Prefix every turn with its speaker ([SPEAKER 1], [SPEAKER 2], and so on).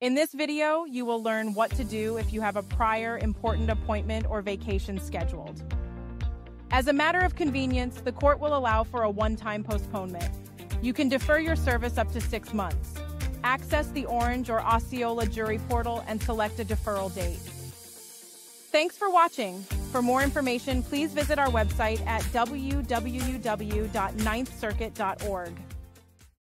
[SPEAKER 1] In this video, you will learn what to do if you have a prior important appointment or vacation scheduled. As a matter of convenience, the court will allow for a one-time postponement. You can defer your service up to six months. Access the Orange or Osceola jury portal and select a deferral date. Thanks for watching. For more information, please visit our website at www.ninthcircuit.org.